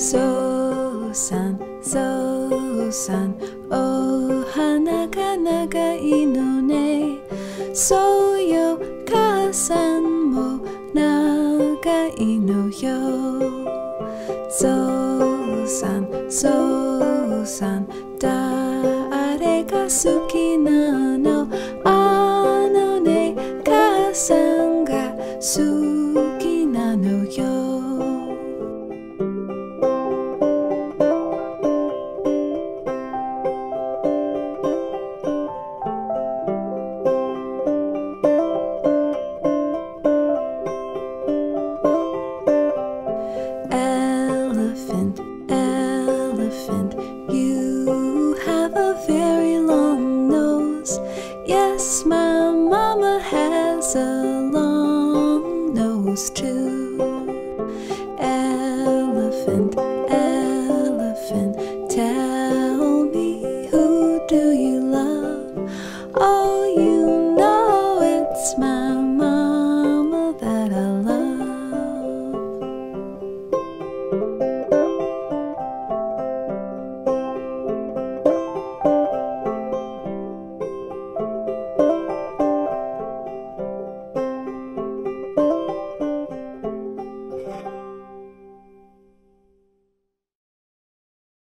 そうさんそうさんお花が長いのね。そうよ母さんも長いのよ。そうさんそうさんだ Yes, my mama has a long nose too.